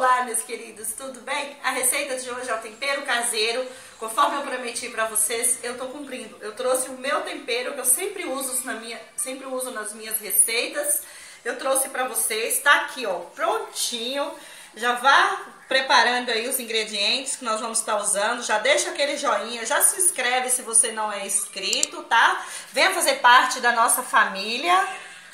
Olá, meus queridos, tudo bem? A receita de hoje é o tempero caseiro. Conforme eu prometi para vocês, eu tô cumprindo. Eu trouxe o meu tempero que eu sempre uso, na minha, sempre uso nas minhas receitas. Eu trouxe para vocês, tá aqui, ó, prontinho. Já vá preparando aí os ingredientes que nós vamos estar usando. Já deixa aquele joinha, já se inscreve se você não é inscrito, tá? Venha fazer parte da nossa família.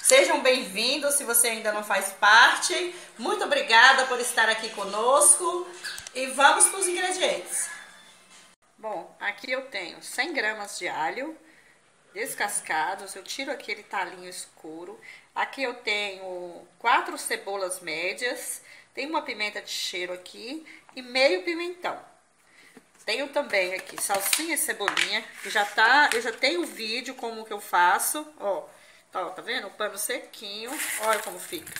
Sejam bem-vindos se você ainda não faz parte. Muito obrigada por estar aqui conosco. E vamos para os ingredientes. Bom, aqui eu tenho 100 gramas de alho descascados. Eu tiro aquele talinho escuro. Aqui eu tenho quatro cebolas médias. Tem uma pimenta de cheiro aqui e meio pimentão. Tenho também aqui salsinha e cebolinha, que já tá, eu já tenho vídeo como que eu faço, ó. Ó, tá vendo? O pano sequinho. Olha como fica.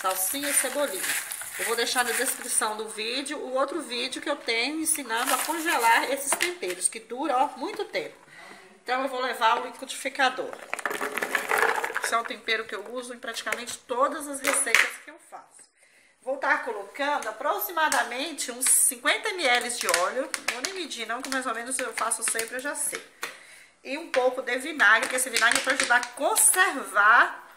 Salsinha e cebolinha. Eu vou deixar na descrição do vídeo o outro vídeo que eu tenho ensinando a congelar esses temperos, que dura ó, muito tempo. Então, eu vou levar o liquidificador. Esse é o tempero que eu uso em praticamente todas as receitas que eu faço. Vou estar colocando aproximadamente uns 50 ml de óleo. Não vou nem medir não, que mais ou menos eu faço sempre, eu já sei e um pouco de vinagre, que esse vinagre é para ajudar a conservar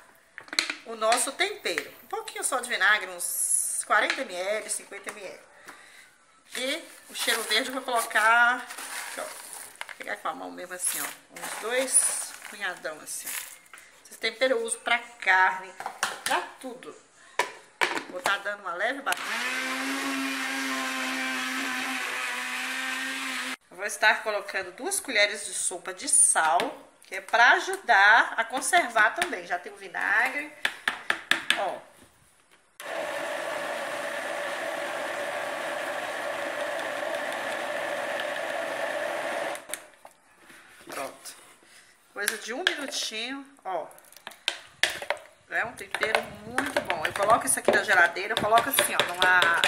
o nosso tempero. Um pouquinho só de vinagre, uns 40 ml, 50 ml. E o cheiro verde eu vou colocar, aqui, ó, vou pegar com a mão mesmo assim, ó, uns dois punhadão assim. Esse tempero eu uso para carne, para tudo. Vou estar tá dando uma leve batida. Vou estar colocando duas colheres de sopa de sal, que é para ajudar a conservar também. Já tem o vinagre, ó. Pronto. Coisa de um minutinho, ó. É um tempero muito bom. Eu coloco isso aqui na geladeira, eu coloco assim, ó, numa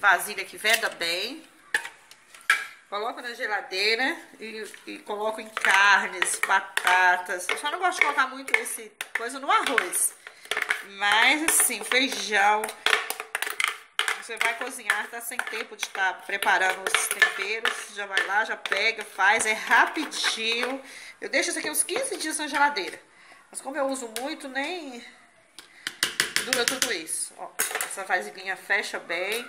vasilha que veda bem. Coloco na geladeira e, e coloco em carnes, batatas. Eu só não gosto de colocar muito esse coisa no arroz. Mas assim, feijão. Você vai cozinhar, tá sem tempo de estar tá preparando os temperos. Já vai lá, já pega, faz, é rapidinho. Eu deixo isso aqui uns 15 dias na geladeira. Mas como eu uso muito, nem dura tudo isso. Ó, essa vasilhinha fecha bem.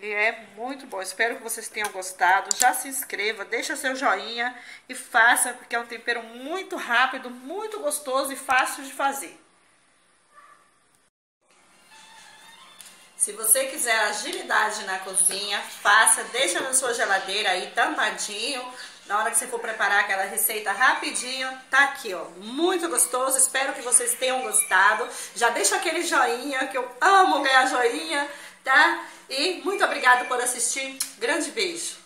E é muito bom. Espero que vocês tenham gostado. Já se inscreva, deixa seu joinha e faça, porque é um tempero muito rápido, muito gostoso e fácil de fazer. Se você quiser agilidade na cozinha, faça, deixa na sua geladeira aí tampadinho. Na hora que você for preparar aquela receita rapidinho, tá aqui, ó. Muito gostoso. Espero que vocês tenham gostado. Já deixa aquele joinha, que eu amo ganhar joinha, tá? E muito obrigada por assistir. Grande beijo.